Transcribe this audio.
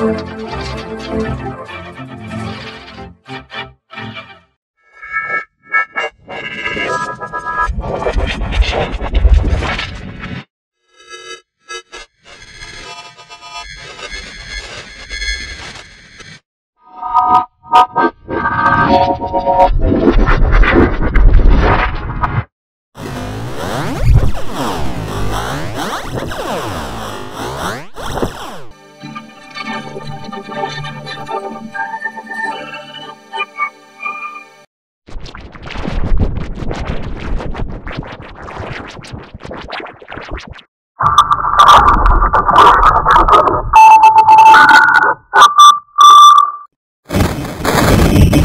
Thank you.